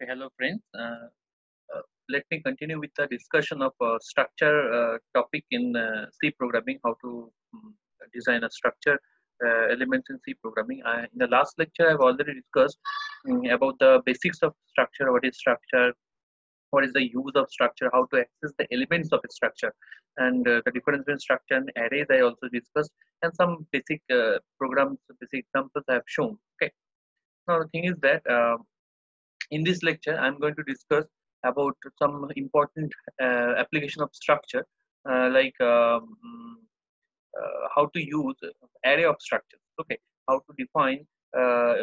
Okay, hello friends. Uh, uh, let me continue with the discussion of uh, structure uh, topic in uh, C programming, how to um, design a structure uh, elements in C programming. I, in the last lecture, I've already discussed um, about the basics of structure, what is structure, what is the use of structure, how to access the elements of a structure, and uh, the difference between structure and arrays I also discussed, and some basic programs, basic examples I have shown. Okay. Now the thing is that um, in this lecture, I'm going to discuss about some important uh, application of structure, uh, like um, uh, how to use array of structures. Okay, how to define uh,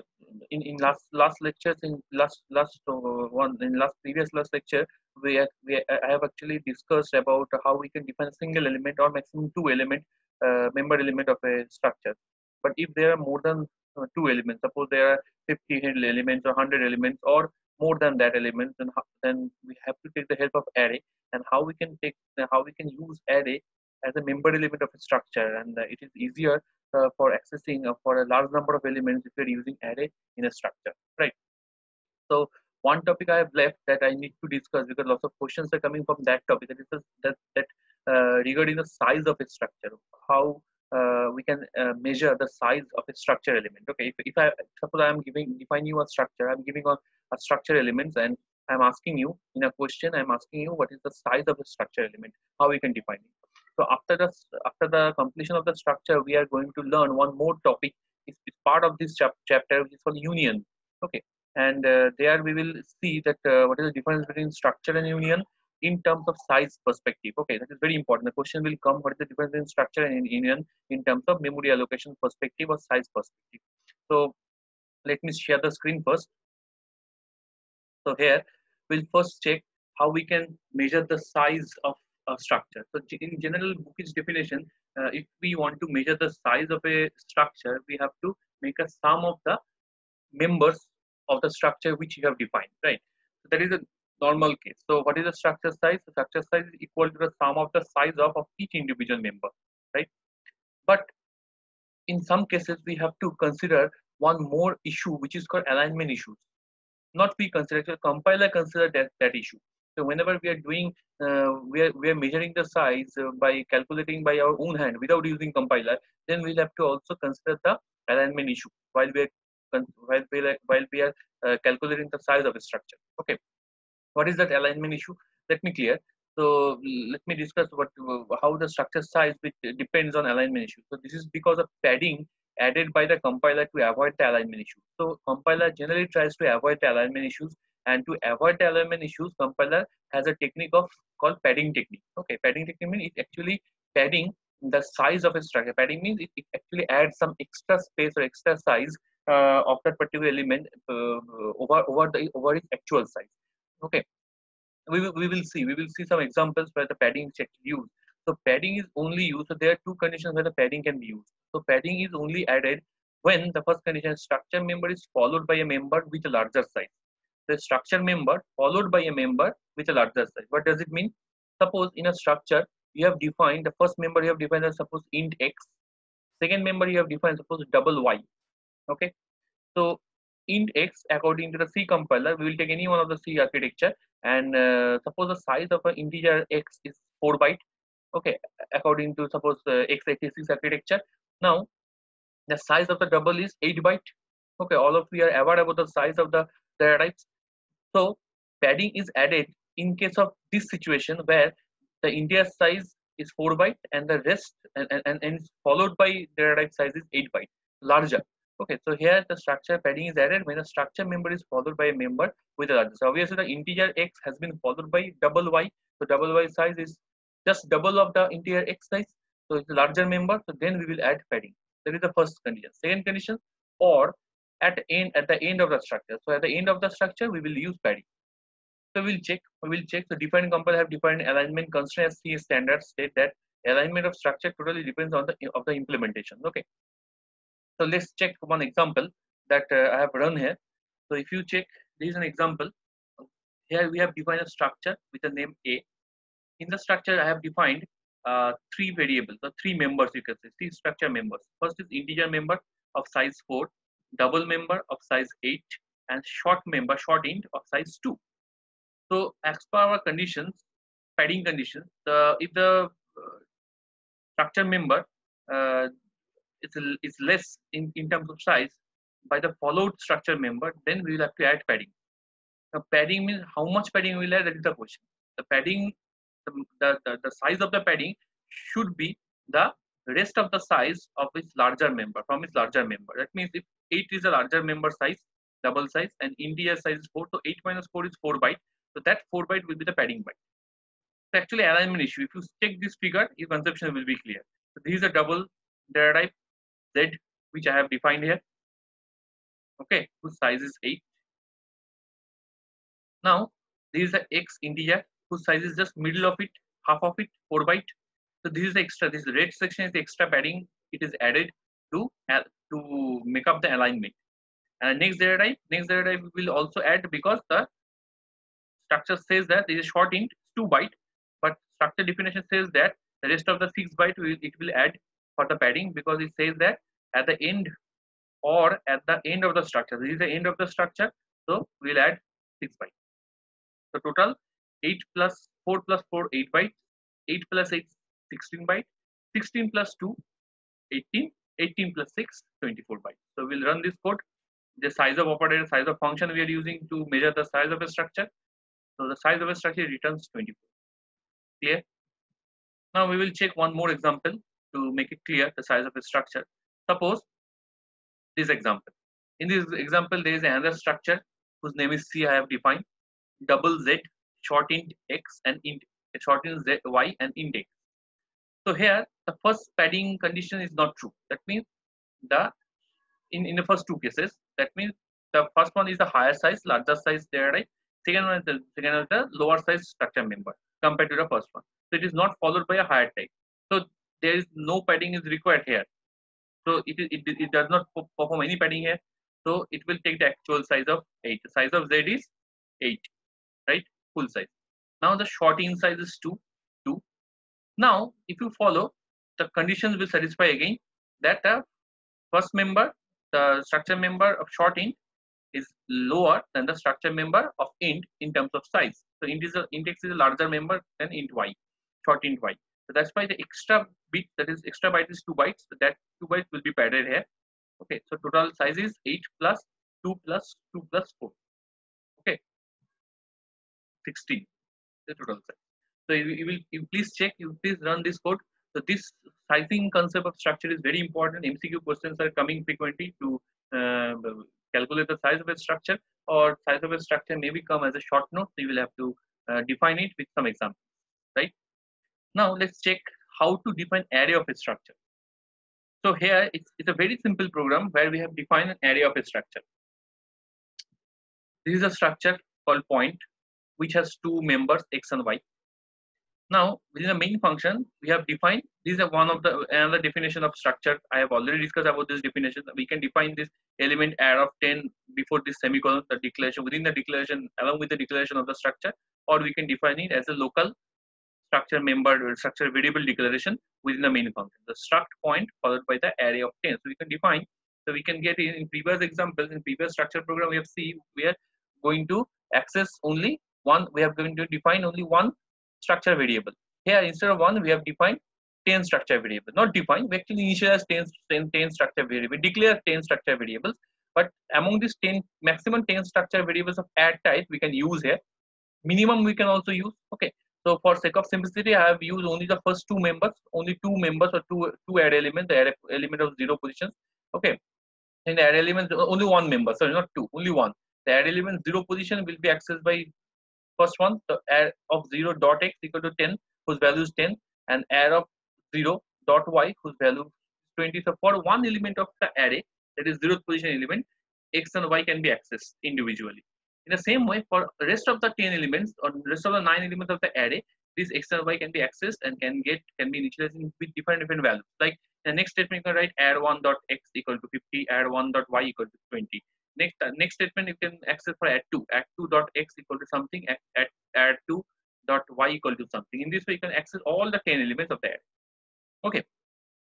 in in last last lectures in last last uh, one in last previous last lecture we, have, we I have actually discussed about how we can define a single element or maximum two element uh, member element of a structure. But if there are more than uh, two elements. Suppose there are 50 elements or 100 elements or more than that elements, then, then we have to take the help of array. And how we can take how we can use array as a member element of a structure. And uh, it is easier uh, for accessing uh, for a large number of elements if you're using array in a structure. Right. So one topic i have left that i need to discuss because lots of questions are coming from that topic. That is that that uh, regarding the size of a structure. How uh, we can uh, measure the size of a structure element. Okay, if, if I suppose I am giving define you a structure, I'm giving a, a structure elements and I'm asking you in a question, I'm asking you what is the size of the structure element, how we can define it. So after the after the completion of the structure, we are going to learn one more topic. It's, it's part of this chap chapter, which is called union. Okay, and uh, there we will see that uh, what is the difference between structure and union in terms of size perspective. Okay, that is very important. The question will come, what is the difference in structure and union in terms of memory allocation perspective or size perspective. So let me share the screen first. So here, we'll first check how we can measure the size of a structure. So in general Book's definition, uh, if we want to measure the size of a structure, we have to make a sum of the members of the structure which you have defined, right? So that is a normal case. So what is the structure size? The structure size is equal to the sum of the size of, of each individual member, right? But in some cases, we have to consider one more issue, which is called alignment issues. Not we consider, so compiler consider that, that issue. So whenever we are doing, uh, we, are, we are measuring the size uh, by calculating by our own hand without using compiler, then we'll have to also consider the alignment issue while we are while we are, while we are uh, calculating the size of a structure. Okay, what is that alignment issue? Let me clear. So let me discuss what how the structure size which depends on alignment issue. So this is because of padding added by the compiler to avoid the alignment issue. So compiler generally tries to avoid the alignment issues and to avoid the alignment issues, compiler has a technique of called padding technique. Okay, padding technique means it actually padding the size of a structure. Padding means it, actually adds some extra space or extra size uh, of that particular element uh, over over the over its actual size okay. We will, we will see we will see some examples where the padding is used. So padding is only used so there are two conditions where the padding can be used. So padding is only added when the first condition structure member is followed by a member with a larger size. The structure member followed by a member with a larger size. What does it mean? Suppose in a structure you have defined the first member you have defined as suppose int x second member you have defined suppose double y. Okay? So int x according to the C compiler, we will take any one of the C architecture and uh, suppose the size of an integer x is 4 byte, okay, according to suppose uh, x86 architecture. Now, the size of the double is 8 byte, okay, all of we are aware about the size of the data types. So, padding is added in case of this situation where the integer size is 4 byte and the rest and, and, and followed by data type size is 8 byte larger Okay, so here the structure padding is added when the structure member is followed by a member with a larger. So obviously the integer x has been followed by double y. So double y size is just double of the integer x size. So it's a larger member. So then we will add padding. That is the first condition. Second condition, or at end at the end of the structure. So at the end of the structure, we will use padding. So we'll check. We will check. So defined compiler have defined alignment constraint as C standards state that alignment of structure totally depends on the of the implementation. Okay. So let's check one example that uh, I have run here. So if you check, this is an example. Here we have defined a structure with the name A. In the structure, I have defined uh, three variables, or three members you can say, three structure members. First is integer member of size 4, double member of size 8, and short member short int of size 2 so as per our conditions padding conditions the if the uh, structure member uh, is, less in, in terms of size by the followed structure member then we will have to add padding now padding means how much padding we will add that is the question the padding the, the, the, the size of the padding should be the rest of the size of its larger member from its larger member. That means if 8 is a larger member size, double size, and integer size is 4, so 8 minus 4 is 4 byte. So that 4 byte will be the padding byte. It's actually alignment issue. If you check this figure, your conception will be clear. So this is a double data type Z which I have defined here. Okay, whose size is 8. Now this is the X integer whose size is just middle of it, half of it, 4 byte. So this is the extra, this red section is the extra padding. It is added to, uh, to make up the alignment. And next data type, next data type will also add because the structure says that there is short int 2 byte, but structure definition says that the rest of the 6 byte will, it will add for the padding because it says that at the end or at the end of the structure. This is the end of the structure, so we'll add 6 byte. So total 8 plus 4 plus 4, 8 bytes, 8 plus 8, 16 byte 16 plus 2 18 18 plus 6 24 bytes so we'll run this code. The size of operator size of function we are using to measure the size of a structure. So the size of a structure returns 24 clear? Now we will check one more example to make it clear the size of a structure suppose this example in this example there is another structure whose name is c i have defined double z short int x and int short int z y and int x so here the first padding condition is not true. That means the in, in the first two cases, that means the first one is the higher size, larger size there, right? Second one is the second one is the lower size structure member compared to the first one. So it is not followed by a higher type. There is no padding is required here. So it, it, it does not perform any padding here. So it will take the actual size of 8. The size of Z is 8, right? Full size. Now the short in size is 2. Now, if you follow, the conditions will satisfy again that the first member, the structure member of short int is lower than the structure member of int in terms of size. So int is a, index is a larger member than int y, short int y. So that's why the extra bit, that is extra byte is 2 bytes. So that 2 bytes will be padded here. Okay, so total size is 8 plus 2 plus 2 plus 4. Okay, 16 the total size. So you, you will you please check, you please run this code. So this sizing concept of structure is very important. MCQ questions are coming frequently to uh, calculate the size of a structure or size of a structure may come as a short note. So you will have to uh, define it with some examples, right? Now let's check how to define array of a structure. So here it's, it's a very simple program where we have defined an array of a structure. This is a structure called point which has two members x and y now, within the main function, we have defined, this is one of the another definition of structure. I have already discussed about this definition. We can define this element add of 10 before this semicolon, the declaration, within the declaration, along with the declaration of the structure, or we can define it as a local structure member, uh, structure variable declaration within the main function. The struct point followed by the array of 10. So we can define, so we can get in, previous examples, in previous structure program, we have seen, we are going to access only one, we are going to define only one structure variable. Here, instead of one, we have defined 10 structure variables. Not defined, we actually initialize 10, 10, 10 structure variables. declare 10 structure variables. But among these 10, maximum 10 structure variables of add type, we can use here. Minimum we can also use. Okay. So for sake of simplicity, I have used only the first two members, only two members or two two add elements, the add element of zero positions. Okay. In the add element, only one member, sorry, not two, only one. The add element zero position will be accessed by First one, the add of 0 dot x equal to 10, whose value is 10, and add of 0 dot y, whose value is 20. So for one element of the array, that is 0th position element, x and y can be accessed individually. In the same way, for rest of the 10 elements or rest of the 9 elements of the array, this x and y can be accessed and can get can be initialized with different different values. Like the next statement you can write add 1 dot x equal to 50, add 1 dot y equal to 20 next uh, next statement you can access for add 2 add 2 dot x equal to something add, add, 2 dot y equal to something. In this way you can access all the 10 elements of the array. Okay.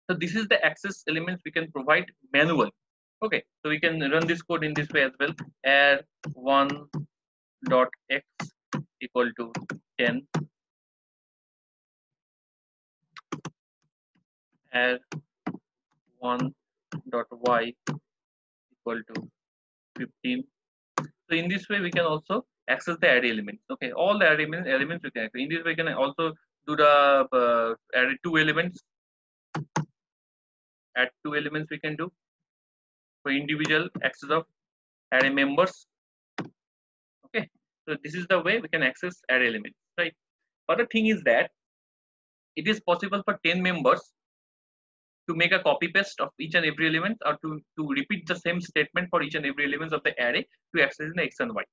So this is the access elements we can provide manually Okay, so we can run this code in this way as well. Add one dot x equal to 10 add 1 dot y equal to 15 so in this way we can also access the array elements. Okay all the array elements we can access. in this way we can also do the uh, add two elements. Add two elements we can do for individual access of array members okay so this is the way we can access array elements right but the thing is that it is possible for 10 members to make a copy paste of each and every element or to, to repeat the same statement for each and every element of the array to access in x and y.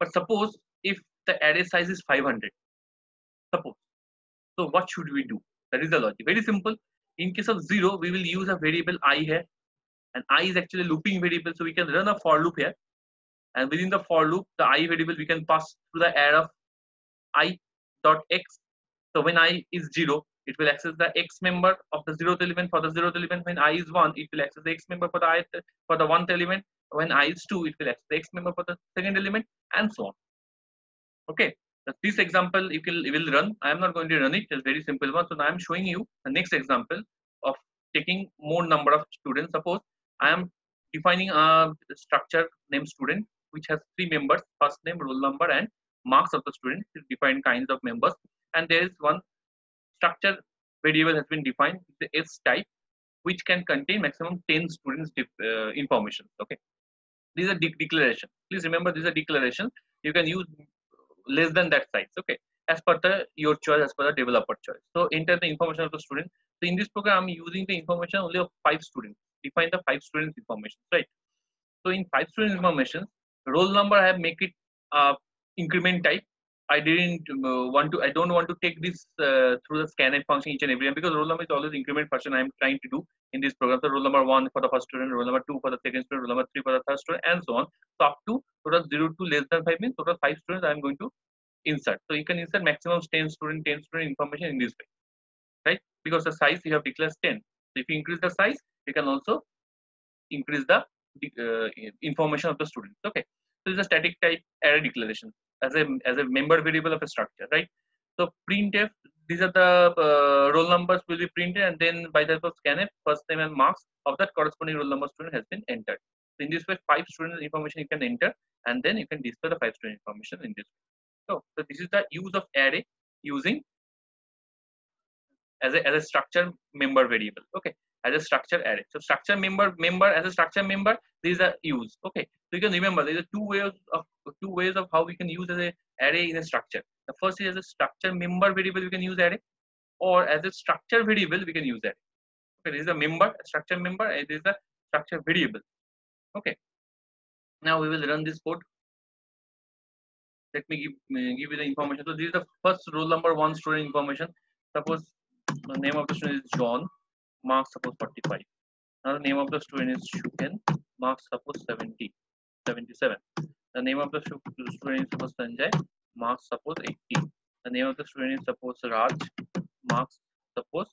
But suppose if the array size is 500, suppose. So what should we do? That is the logic. Very simple. In case of 0, we will use a variable i here. And i is actually looping variable. So we can run a for loop here. And within the for loop, the i variable we can pass through the array of i dot x. So when i is 0, it will access the x member of the zeroth element. For the zeroth element when i is 1 it will access the x member for the i for the one element. When i is 2 it will access the x member for the second element and so on. Okay. This example you will, will run. I am not going to run it. It's very simple one. So now i am showing you the next example of taking more number of students. Suppose i am defining a structure named student which has three members first name roll number and marks of the student. Defined kinds of members. And there is one structure variable has been defined the s type which can contain maximum 10 students uh, information okay? These are de declaration. Please remember these are declaration. You can use less than that size okay? As per the your choice as per the developer choice. So enter the information of the student. So in this program i'm using the information only of five students define the five students information right so in five students information roll number i have make it uh, increment type I didn't uh, want to, I don't want to take this uh, through the scanf function each and every time because roll number is always increment function I'm trying to do in this program. So roll number one for the first student, roll number two for the second student, roll number three for the third student, and so on. So up to total zero to less than five means total five students I'm going to insert. So you can insert maximum 10 student, 10 student information in this way, right? Because the size you have declared 10. So if you increase the size, you can also increase the uh, information of the students. Okay. So is a static type array declaration as a as a member variable of a structure, right? So printf, these are the uh, roll numbers will be printed, and then by the help of scanf, first name and marks of that corresponding roll number student has been entered. So in this way, five student information you can enter, and then you can display the five student information in this way. So, so this is the use of array using as a as a structure member variable. Okay, as a structure array. So structure member member as a structure member, these are used. Okay, so you can remember there are two ways of two ways of how we can use as a array in a structure. The first is as a structure member variable we can use array, or as a structure variable we can use array. Okay, this is a member, a structure member, and this is a structure variable. Okay. Now we will run this code. Let me give, give you the information. So this is the first roll number one student information. Suppose the name of the student is John marks suppose 45 now the name of the student is Shuken. Marks suppose 70 77 the name of the student is suppose Sanjay. Marks suppose 80 the name of the student is suppose Raj. Marks suppose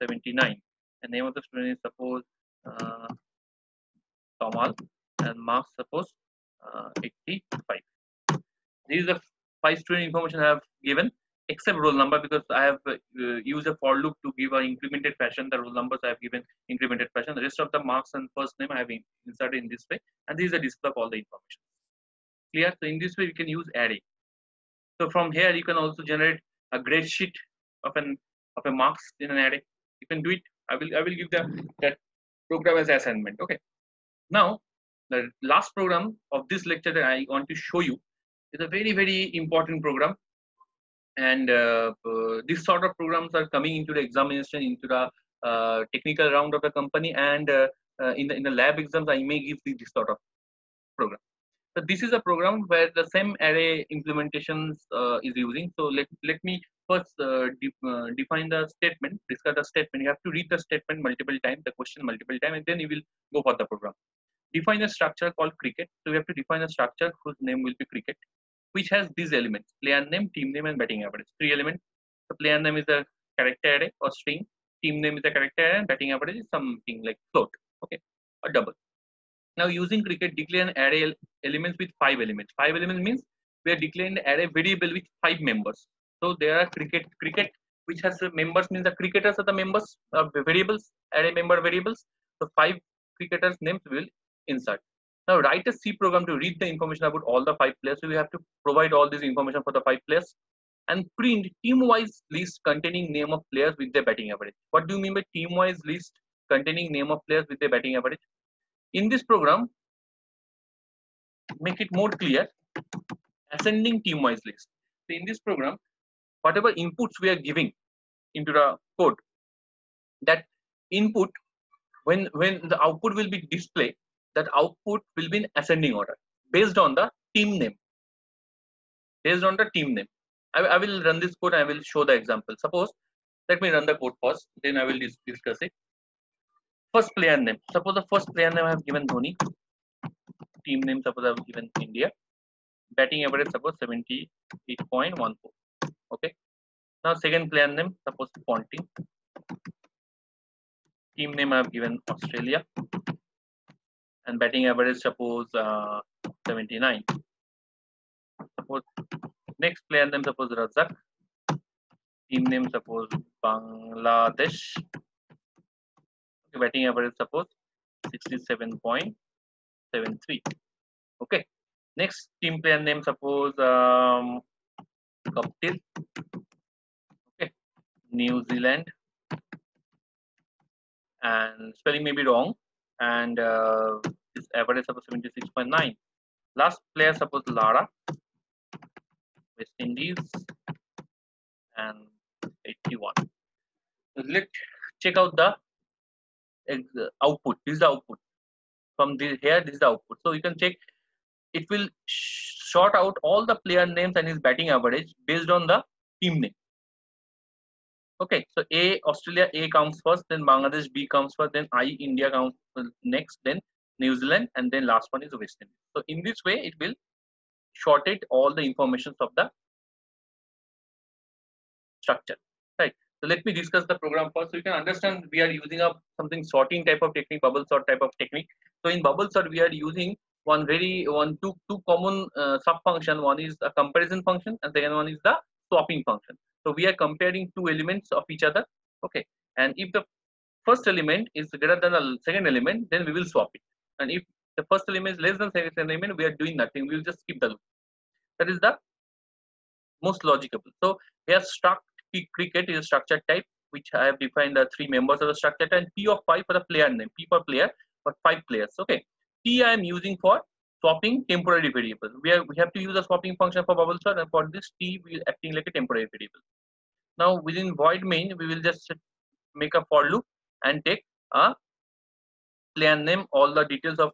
79 the name of the student is suppose uh, and marks suppose uh, 85 these are five student information I have given except roll number because I have uh, used a for loop to give an incremented fashion. The roll numbers I have given incremented fashion. The rest of the marks and first name I have inserted in this way. And this is a display of all the information. Clear? So in this way, we can use array. So from here, you can also generate a grade sheet of an of a marks in an array. You can do it. I will I will give the that program as assignment. Okay. Now the last program of this lecture that I want to show you is a very very important program and uh, uh, this sort of programs are coming into the examination into the uh, technical round of the company and in the in the lab exams i may give this sort of program so this is a program where the same array implementations uh, is using. So let, let me first uh, de uh, define the statement, discuss the statement. You have to read the statement multiple times, the question multiple times, and then you will go for the program. Define a structure called cricket. So we have to define a structure whose name will be cricket which has these elements player name team name and batting average three elements the player name is a character array or string team name is a character array and batting average is something like float okay or double Now using cricket, declare an array elements with five elements. Five elements means we are declaring an array variable with five members. So there are cricket cricket which has members means the cricketers are the members of variables array member variables. So five cricketers names will insert. Now write a C program to read the information about all the five players. So we have to provide all this information for the five players and print team-wise list containing name of players with their batting average. What do you mean by team-wise list containing name of players with their batting average? In this program, make it more clear, ascending team-wise list. So in this program, whatever inputs we are giving into the code, that input, when, when the output will be displayed, that output will be in ascending order based on the team name. Based on the team name. I, I will run this code I will show the example. Suppose, let me run the code first, then I will dis discuss it. First player name. Suppose the first player name I have given Dhoni. Team name suppose I have given India. Batting average suppose 78.14. Okay. Now second player name suppose Ponting. Team name I have given Australia. And batting average suppose uh, 79. Suppose Next player name suppose Razak. Team name suppose Bangladesh. Okay, batting average suppose 67.73. Okay. Next team player name suppose um, Kaptil. Okay. New Zealand. And spelling may be wrong. And uh, this average suppose 76.9. Last player suppose Lara. West Indies and 81. Let's check out the output. This is the output. From this here, this is the output. So you can check. It will sort out all the player names and his batting average based on the team name. Okay, so A Australia A comes first, then Bangladesh B comes first, then I India comes uh, next, then New Zealand, and then last one is West Indies. So in this way, it will shorted all the informations of the structure right? So let me discuss the program first. So you can understand we are using a something sorting type of technique bubble sort type of technique. So in bubble sort we are using one very one two two common uh, sub function one is a comparison function and second one is the swapping function. So we are comparing two elements of each other okay? And if the first element is greater than the second element then we will swap it and if the first element is less than second element we are doing nothing. We will just skip the loop that is the most logical. So have struct cricket is a structure type which i have defined the three members of the structure type and p of 5 for the player name. P for player for five players. Okay. T i am using for swapping temporary variable we, are, we have to use a swapping function for bubble sort and for this t we are acting like a temporary variable. Now within void main we will just make a for loop and take a player name all the details of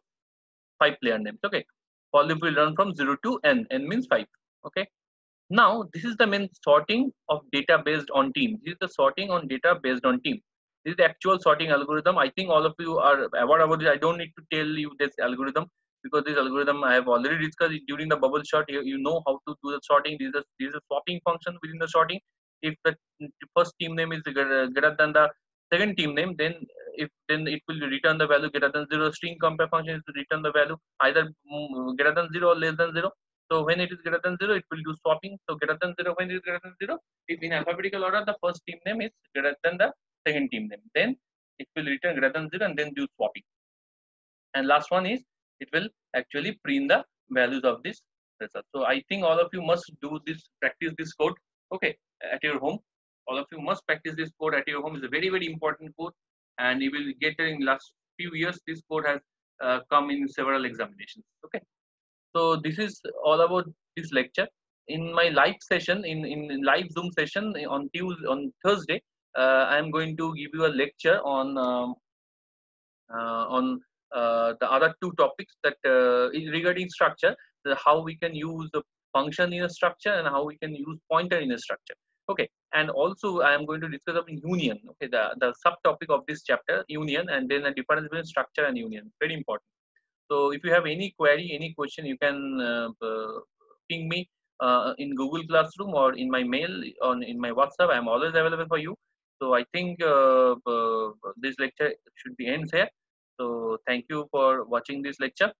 five player names okay? For loop will run from 0 to n n means 5 okay? Now this is the main sorting of data based on team. This is the sorting on data based on team. This is the actual sorting algorithm. I think all of you are aware about it i don't need to tell you this algorithm because this algorithm i have already discussed during the bubble sort you, you know how to do the sorting. This is, a, this is a swapping function within the sorting. If the first team name is greater than the second team name then if then it will return the value greater than zero string compare function is to return the value either mm, uh, greater than zero or less than zero. So when it is greater than zero it will do swapping. So greater than zero when it is greater than zero if in alphabetical order the first team name is greater than the second team name. Then it will return greater than zero and then do swapping. And last one is it will actually print the values of this result. So i think all of you must do this practice this code okay at your home. All of you must practice this code at your home. It's a very, very important code. And you will get in last few years. This code has uh, come in several examinations. Okay. So this is all about this lecture. In my live session, in, in live Zoom session on Tuesday, on Thursday, uh, I am going to give you a lecture on um, uh, on uh, the other two topics that uh, regarding structure, how we can use the function in a structure and how we can use pointer in a structure okay and also i am going to discuss about union okay the the subtopic of this chapter union and then the difference between structure and union very important. So if you have any query any question you can uh, ping me uh, in google classroom or in my mail on in my whatsapp i am always available for you. So i think uh, this lecture should be ends here. So thank you for watching this lecture.